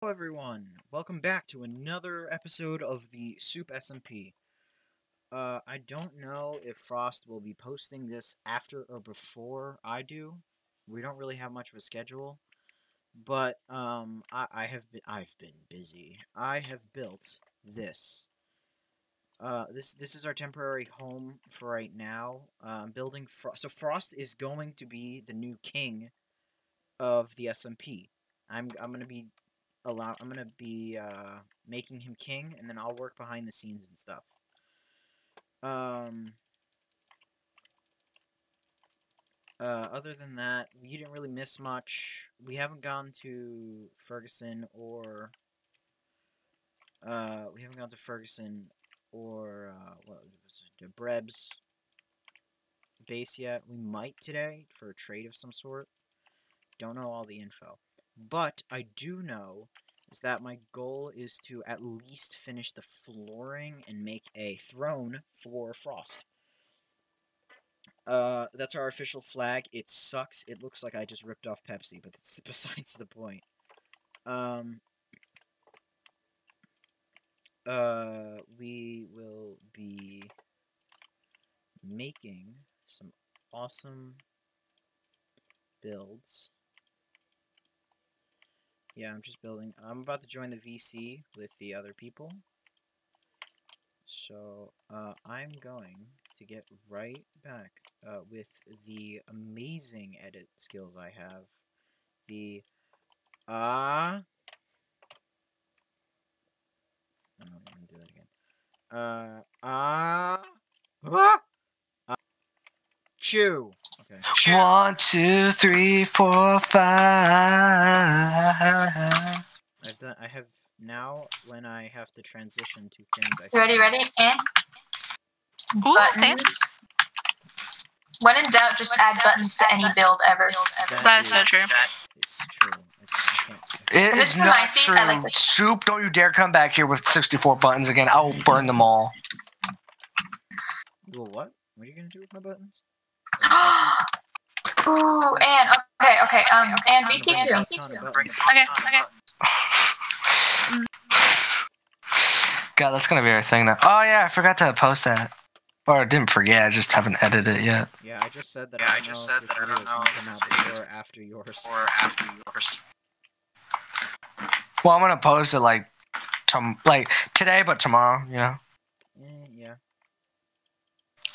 Hello everyone, welcome back to another episode of the Soup SMP. Uh, I don't know if Frost will be posting this after or before I do. We don't really have much of a schedule, but um, I, I have been I've been busy. I have built this. Uh, this this is our temporary home for right now. Uh, I'm building Fro so Frost is going to be the new king of the SMP. I'm I'm gonna be allow I'm gonna be uh, making him king, and then I'll work behind the scenes and stuff. Um. Uh, other than that, we didn't really miss much. We haven't gone to Ferguson or uh, we haven't gone to Ferguson or uh, what was it, Brebs base yet. We might today for a trade of some sort. Don't know all the info. But I do know is that my goal is to at least finish the flooring and make a throne for Frost. Uh, that's our official flag. It sucks. It looks like I just ripped off Pepsi, but it's besides the point. Um, uh, we will be making some awesome builds. Yeah, I'm just building. I'm about to join the VC with the other people. So, uh, I'm going to get right back uh, with the amazing edit skills I have. The, ah... Uh, I'm gonna do that again. Uh, ah... Uh, chew! Okay. One, two, three, four, five. I've done. I have now. When I have to transition to things, I ready, say- ready? And Ooh, buttons. thanks. When in doubt, just add buttons to any build ever. That is so true. That is true. It's, I can't. It Is is not true. Like this. Soup, don't you dare come back here with 64 buttons again. I will burn them all. Well, what? What are you gonna do with my buttons? Ooh, and okay, okay, um, and VC two. Okay, okay. God, that's gonna be our thing now. Oh yeah, I forgot to post that. Or I didn't forget, I just haven't edited it yet. Yeah, I just said that. Yeah, I I just said that I video don't know if come this out video before is- or after yours. or after yours. Well, I'm gonna post it like, tom- like today, but tomorrow. You know, Eh, yeah.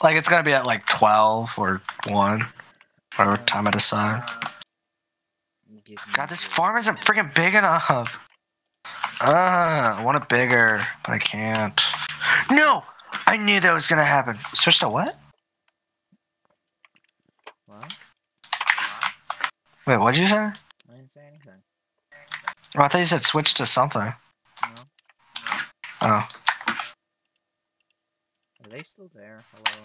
like it's gonna be at like 12 or 1, whatever time I decide. God, this farm isn't freaking big enough. Ah, I want it bigger, but I can't. No, I knew that was gonna happen. Switch to what? What? Wait, what'd you say? I didn't say anything. Oh, I thought you said switch to something. No. Oh, Are they still there? Hello.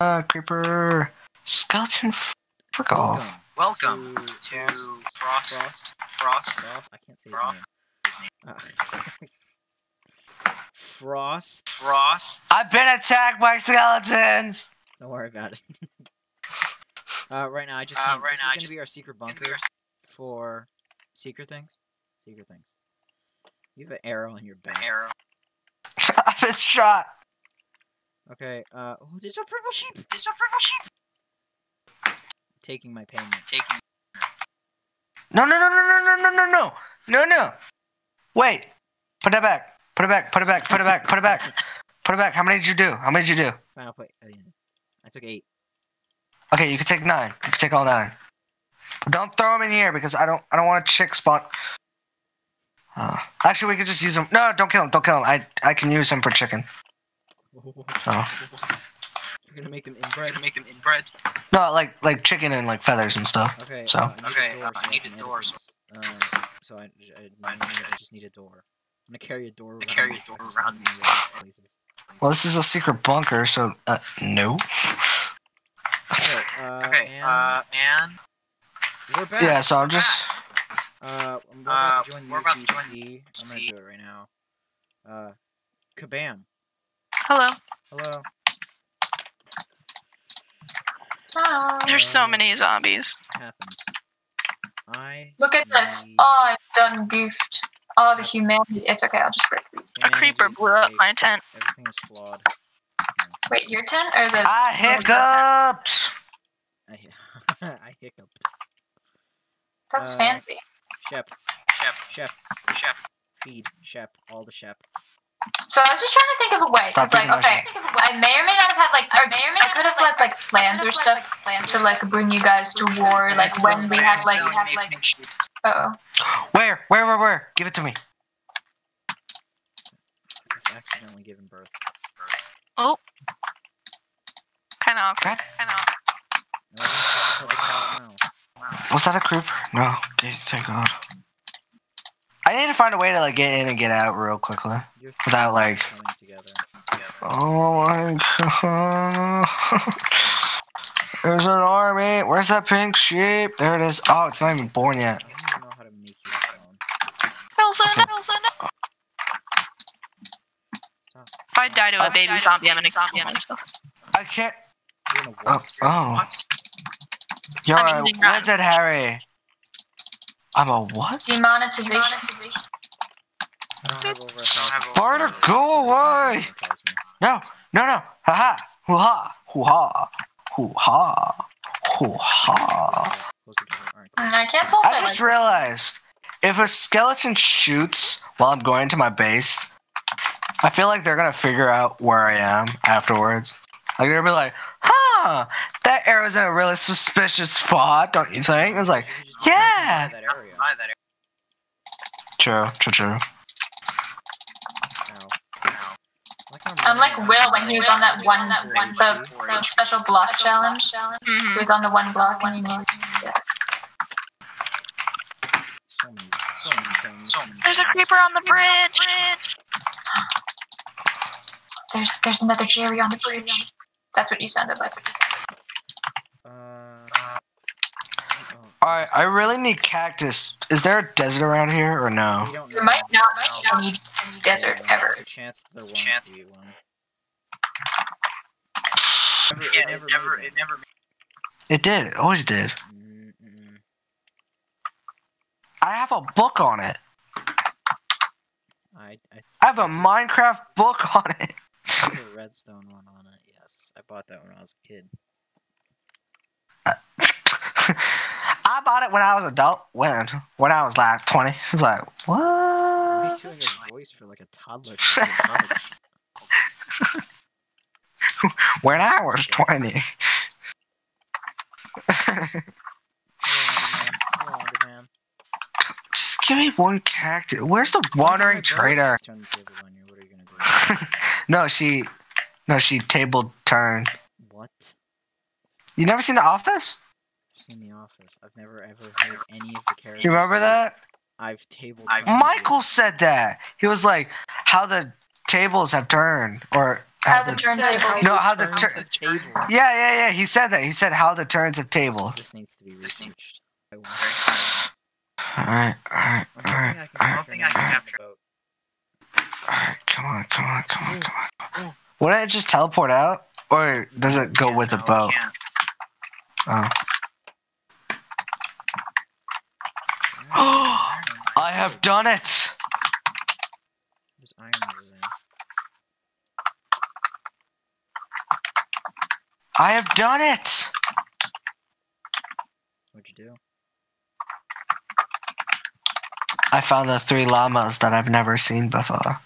uh, creeper, skeleton. Frick off. Welcome to, to Frost. Frost. Frost. Frost. Frost. I can't say his Frost. name. Uh, Frost. Frost. I've been attacked by skeletons. Don't worry about it. uh, right now, I just Uh, can't. right this now, is I gonna be our secret bunker for secret things. Secret things. You have an arrow in your back. Arrow. I've been shot. Okay. Uh, oh, there's a purple sheep. There's a purple sheep. Taking my payment. Taking. No, no, no, no, no, no, no, no, no, no, no. Wait. Put that back. Put it back. Put it back. Put it back. Put it back. Put it back. How many did you do? How many did you do? Final play. at the. I took eight. Okay, you can take nine. You can take all nine. But don't throw them in here because I don't. I don't want a chick spawn. Uh, actually, we could just use them. No, don't kill him. Don't kill him. I I can use him for chicken. Oh. You're gonna make them inbred. Gonna make them inbred. No, like like chicken and like feathers and stuff. Okay. So- uh, I need Okay, a door uh, so I need a door this. Uh, so I, I, I, I just need a door. I'm gonna carry a door. gonna around carry me a so I door around sneak me. places. Well, this is a secret bunker, so uh, no. Okay. Uh, Okay. and Uh, and we're back. Yeah, so I'm just. Uh, we're about to Uh, join the we're about to join VC. I'm gonna do it right now. Uh, kabam. Hello. Hello. There's so many zombies. Happens. I Look at this. need Oh, I done goofed. Oh, the humanity. It's okay. I'll just break these. A creeper blew up my tent. Everything is flawed. Wait, your tent or the? I hiccuped. I, I hiccuped. That's uh, fancy. Shep, Shep, Shep, Shep. feed, Shep, all the Shep. So I was just trying to think of a way, Stop cause like, okay, I may or may not have had like, or may or may I could have left like plans or stuff to like bring you guys to war, like when we had like, Accidentally have like, pink sheep. oh, Where? Where? Where? Where? Give it to me. I've accidentally given birth. Oh. Kind of awkward. Kind of awkward. No, I'm supposed to tell the child no. Was that a creeper? No. Okay, thank God. I need to find a way to like get in and get out real quickly. Your Without, like- coming together. Oh my God. There's an army. Where's that pink sheep? There it is. Oh, it's not even born yet. I don't know how to make you a phone. Wilson, Okay. Wilson. Stop. If I die to a baby zombie, I'm gonna kill myself. I can't. You're in a Oh. oh. Yo, I'm uh, where's rotten. it, Harry? I'm a what? demonetization. I don't have over a thousand Barter, go away! can't monetize me. No, no, no. Ha ha. Hoo ha. Hoo ha. Hoo ha. Hoo ha. Close the door. Alright, cool. Mm, I can't I I just realized if a skeleton shoots while I'm going to my base, I feel like they're gonna figure out where I am afterwards. Like they're gonna be like, "Huh, that arrow's in a really suspicious spot, don't you think?" It's like, You could just be passing yeah. That area. By that true, true, true. Ow. area. Like how I'm like Will when he was on that one, That one- the, the special block challenge. He Mm-hmm. was on the one block and he made. Yeah. So many, so many things. So many. There's a creeper on the bridge. There's there's another Jerry on the bridge. That's what you sounded like. Uh, Alright, I really need cactus. Is there a desert around here or no? We don't You know. might not need any desert Yeah, ever. There's a chance there won't Chance. be one. Never, yeah, it never, it never, made it never. It did. It always did. Mm-mm. I have a book on it. I, I, I have a Minecraft book on it. put a redstone one on it. Yes, I bought that when I was a kid. I bought it when I was adult. When? When I was like 20. I was like, Why are you what? doing a voice for like a toddler? she's an adult? When I was 20. Hello, Andy man. Hello, Enderman. Just give me one cactus. Where's the Every time my wandering trader? Turn the tables on you. What are you gonna do? no, she, no, she table turned. what? You never seen The Office? I've seen The Office. I've never ever heard any of the characters. You remember say, that? I've table. Turned Michael you." said that. He was like, how the tables have turned, or How the He turns said table- No, how the turns tur- table. Yeah, yeah, yeah. He said that. He said how the turns of table. This needs to be researched. I won't. Alright, alright, I'm alright, hoping I alright, can hoping I can capture capture- it on alright. Come on, come on, come on, Ooh. come on. Ooh. Wouldn't it just teleport out? Or does it go Yeah, with the no, boat? can't. Oh. I have done it! There's iron over there. I have done it! What'd you do? I found the three llamas that I've never seen before.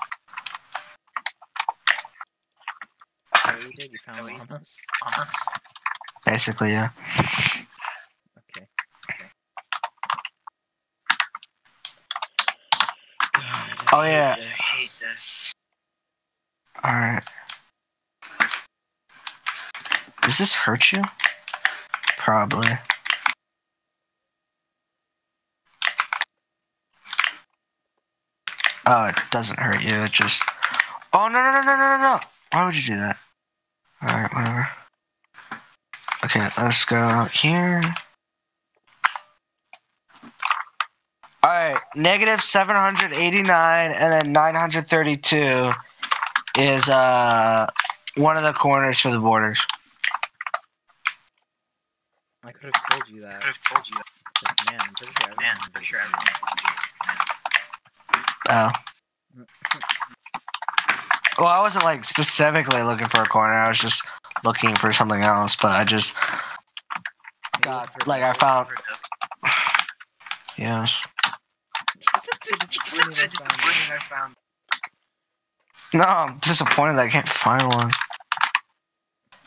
Oh, you did. You found Oh, you- llamas. Almost. Basically, yeah. Okay. God, Oh, hate yeah. I hate this. Alright. Does this hurt you? Probably. Oh, it doesn't hurt you. It just. Oh no no no no no no no! Why would you do that? All right, whatever. Okay, let's go here. All right, negative seven hundred eighty-nine, and then nine hundred thirty-two is uh one of the corners for the borders. I could have told you that. I could have told you that. It's like, man, I'm pretty sure everyone Man, I'm pretty sure that. everyone can do it. Oh. Well, I wasn't like specifically looking for a corner. I was just looking for something else. But I just got like I found yes. You're such a It's disappointing such a I found disappointing I found. No, I'm disappointed that I can't find one.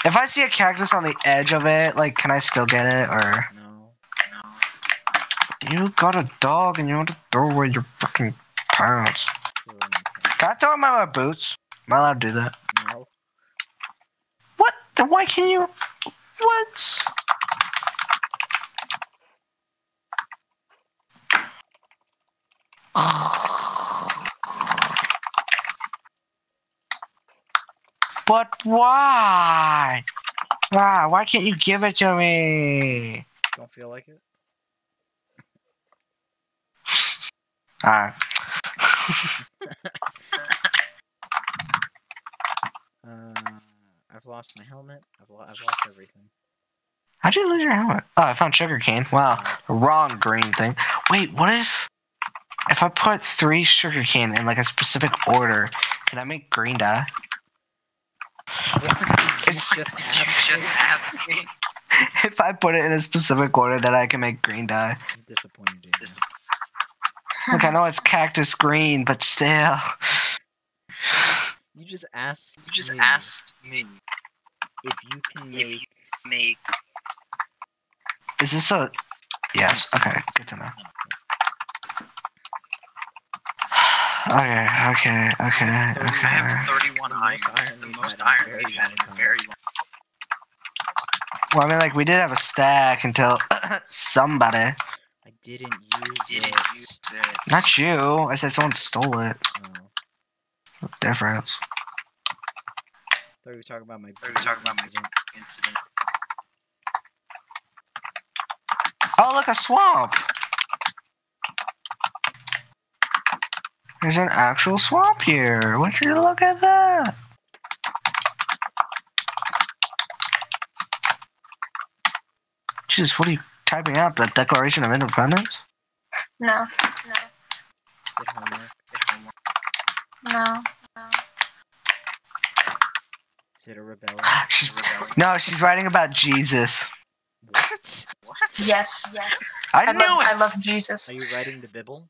If I see a cactus on the edge of it, like, can I still get it? Or. No. No. you got a dog and you want to throw away your fucking pants? Can I throw them in my boots? Am I allowed to do that? No. What? Then why can you? What? But why? Why? Why can't you give it to me? Don't feel like it. Alright. Uh, I've lost my helmet. I've, lo- I've lost everything. How'd you lose your helmet? Oh, I found sugarcane. Wow. Uh, Wrong green thing. Wait, what if if I put three sugarcane in like a specific order, can I make green dye? you just You just me? asked me. if I put it in a specific order, that I can make green dye. I'm disappointed in. Dis- Look, I know it's cactus green, but still. You just asked. You just me asked me if you can if make. you make Is this a? Yes. Okay. Good to know. Okay. Okay. Okay. Thirty- Okay. I have 31 It's the most iron. iron It's the we've most had in a iron very we've had long in a time. very long Well, I mean, like we did have a stack until somebody, I didn't use Didn't it. use it. not you. I said someone stole it. Oh, What difference? Thought we were talking about my. Thought we were talking about my- incident. Incident. Oh, look, a swamp. There's an actual swamp here. Would you look at that? Jeez, what are you typing out? The Declaration of Independence? No, Did homework. Did homework. no, no. Is it a rebellion? She's, Rebellion. no, she's writing about Jesus. What? What? Yes, yes. I, I knew love, it. I love Jesus. Are you writing the Bible?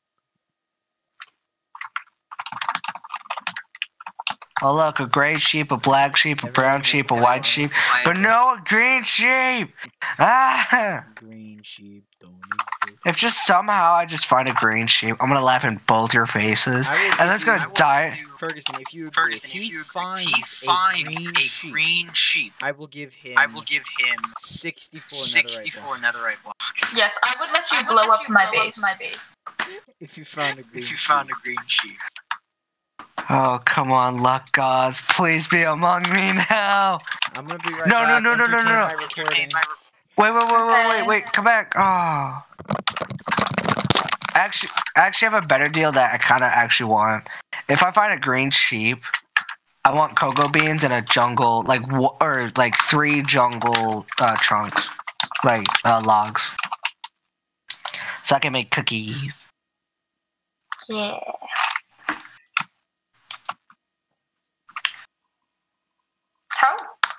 Oh, look, a gray sheep, a black sheep, a brown sheep, a white sheep, but no, a green sheep. Ah! Green sheep don't exist. If just somehow I just find a green sheep, I'm gonna laugh in both your faces. And that's gonna I die. Ferguson, if you agree, Ferguson, if he if you agree, finds, he finds a green a sheep, green sheep, I will give him. I will give him 64 64 netherite blocks. netherite blocks. Yes, I would let you blow up my base. My base. If you found a green If you sheep. found a green sheep. Oh, come on, luck gods. Please be among me now. I'm gonna be right No, no, back. no, no, no, Entertain no, no. My recording. Entertain my re- Wait, wait, wait, wait, wait, wait. Come back. Oh. Actually, I actually have a better deal that I kind of actually want. If I find a green sheep, I want cocoa beans and a jungle, like, or like three jungle uh, trunks, like uh, logs. So I can make cookies. Yeah. How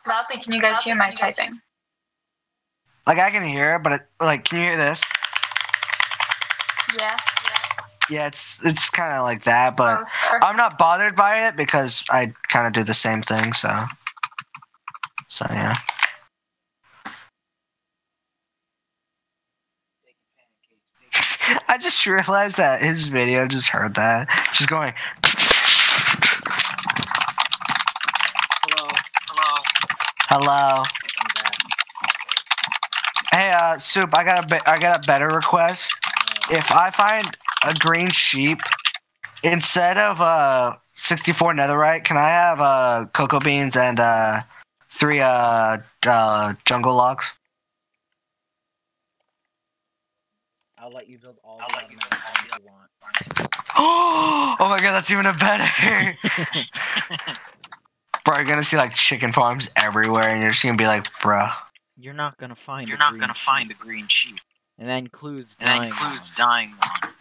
loudly can you guys hear my typing? Like I can hear it, but it, like, can you hear this? Yeah. Yeah, it's it's kind of like that, but Oh. I'm not bothered by it because I kind of do the same thing. So, so yeah. I just realized that his video just heard that. Just going. Hello. Hello. Hello. Hey, uh, soup. I got a be- I got a better request. If I find a green sheep, instead of uh 64 netherite, can I have uh cocoa beans and uh three uh, uh jungle logs? I'll let you build all I'll let you build all you want. Oh my god, that's even a better. Bro, you're gonna see like chicken farms everywhere, and you're just gonna be like, bruh. You're not gonna find. You're not gonna sheep. find the green sheep. And that includes And that dying. includes one. dying one.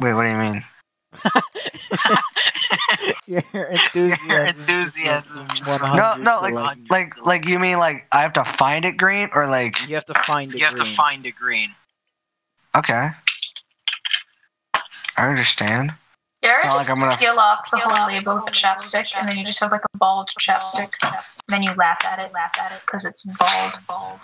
Wait, what do you mean? Your enthusiasm. enthusiasm just just went from went- No, no, to, like, like, like you mean like I have to find it green or like? you have to find it. You have to find it green. Okay, I understand. You ever Not like just I'm gonna- peel off the whole label with a chapstick, and then you just have like a bald chapstick, and then you laugh at it, laugh at it, because it's bald, bald.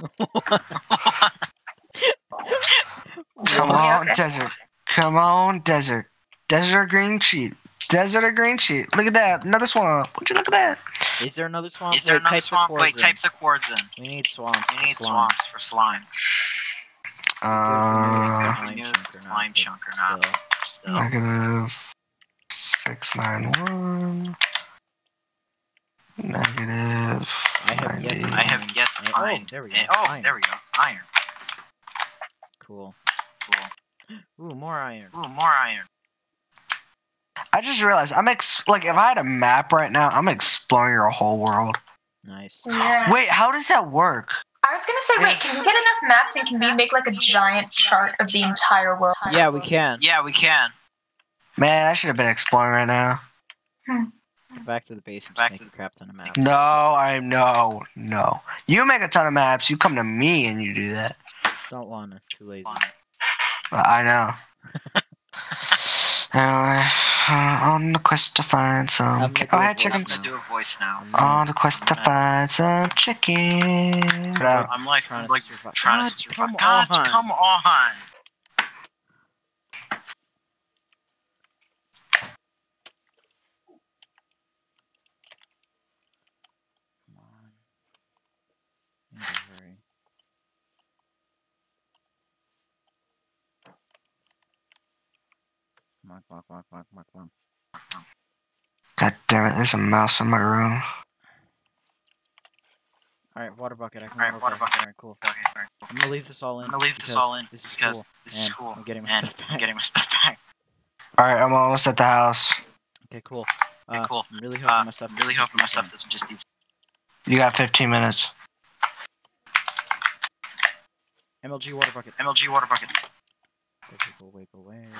Come on, desert. Come on, desert. Desert green sheet. Desert or green sheet. Look at that. Another swamp. Would you look at that? Is there another swamp? Is there Wait, another type the swamp? Wait, in. type the chords in. We need swamps. We need slime. swamps for slime. Uh, If we knew if slime chunk or not. Still. Still. negative six nine one. Negative. I have yet to 90. I have find- yet to I- oh, find. Oh, there we go. Oh, Iron. there we go. Iron. Cool. Cool. Ooh, more iron. Ooh, more iron. I just realized I'm ex- like if I had a map right now, I'm exploring your whole world. Nice. Yeah. Wait, how does that work? I was gonna say, wait, can we get enough maps and can we make like a giant chart of the entire world? Yeah, we can. Yeah, we can. Man, I should have been exploring right now. Back to the base and Back just to make a crap ton of maps. No, I no, no. You make a ton of maps. You come to me and you do that. Don't wanna. Too lazy. Fun. I know. anyway, uh, on the quest to find some. I'm Ki- oh, do a hey, voice chickens. I'm gonna do a voice now. On the quest to find some chicken. Yeah. I'm like, Trying I'm to like survive. trying God, to survive. come God, on. come on. Come on. Need to hurry. God damn it! There's a mouse in my room. Alright, water bucket. I can Alright, water bucket. Alright, cool. Okay, alright. I'm gonna leave this all in. I'm gonna leave this all in This is because school. this is and cool. I'm getting my and stuff I'm getting my stuff back. All right, I'm almost at the house. Okay, cool. Okay, Uh, cool. I'm really hoping Uh, my stuff. Really doesn't hoping my stuff doesn't just these. You got 15 minutes. MLG water bucket. MLG water bucket.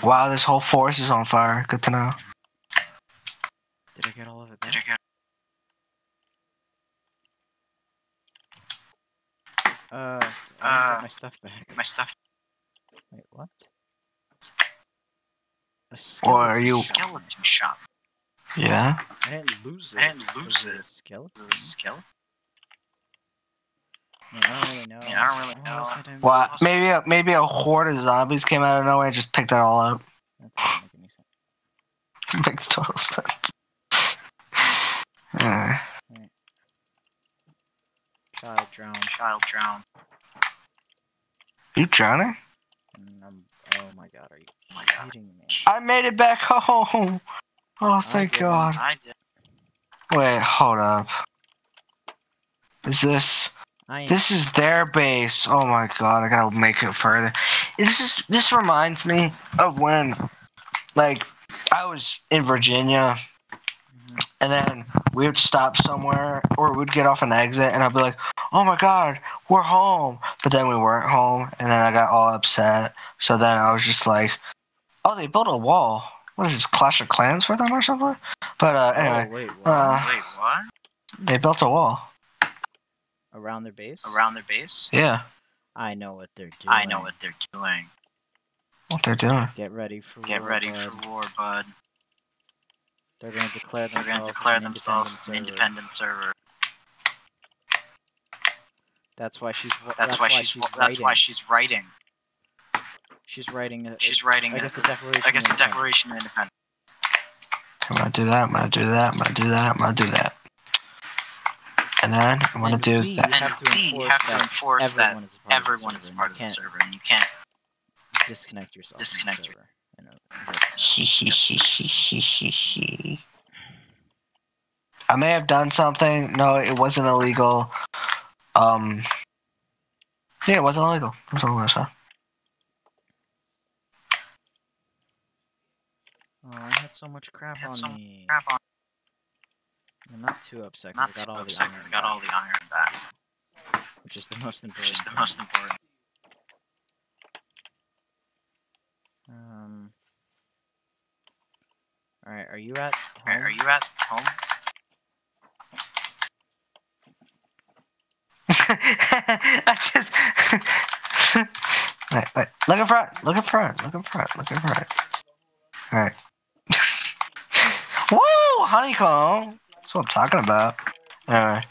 Wow, this whole forest is on fire. Good to know. Did I get all of it back? Did I get Uh, I didn't Uh, get my stuff back. my stuff? Wait, what? A Or are you- shot. Skeleton shop. Yeah. I didn't lose it. I didn't lose Was it. a skeleton? The skeleton? Yeah, I don't really know. Yeah, I don't really Oh, what's know. my time Well, maybe a, maybe a horde of zombies came out of nowhere and just picked it all up. That doesn't make any sense. Makes total sense. Uh, Child drowned. Child drowned. you drowning? And I'm, oh my god, are you Oh kidding me? I made it back home. Oh, thank didn't. God. I did. Wait, hold up. Is this? I. This is their base. Oh my God, I gotta make it further. This is. This reminds me of when, like, I was in Virginia, Mhm. and then we would stop somewhere, or we'd get off an exit, and I'd be like, "Oh my God, we're home!" But then we weren't home, and then I got all upset. So then I was just like, "Oh, they built a wall. What is this, Clash of Clans for them or something?" But uh, anyway, Oh, wait, what? uh, Wait, what? they built a wall. Around their base? Around their base? Yeah, I know what they're doing. I know what they're doing. what they're doing. Get ready for Get war, ready bud. for war, bud. They're gonna declare They're themselves. gonna declare an themselves independent an server. independent server. That's why she's. wa- That's, why, she's. writing. That's why she's writing. She's writing. A, She's writing. I a- guess a declaration. I guess a declaration of independence. I'm gonna do that. I'm gonna do that. I'm gonna do that. I'm gonna do that. And then I'm gonna And do we that. And have to B, you have to enforce that everyone is a part everyone of is the a server. part and of you the can't server, and you can't disconnect yourself. disconnect from the your- server. You I may have done something. No, it wasn't illegal. Um. Yeah, it wasn't illegal. That's all I'm gonna say. Oh, I had so much crap on so me. crap on. I'm not too upset because I got all the upset I got all the iron back, which is the most important. which is the thing. most important. Um. All right, are you at home? Are you at home? I just. wait, wait. Look in front. Look in front. Look in front. Look in front. All right. Woo! Honeycomb. That's what I'm talking about. All right.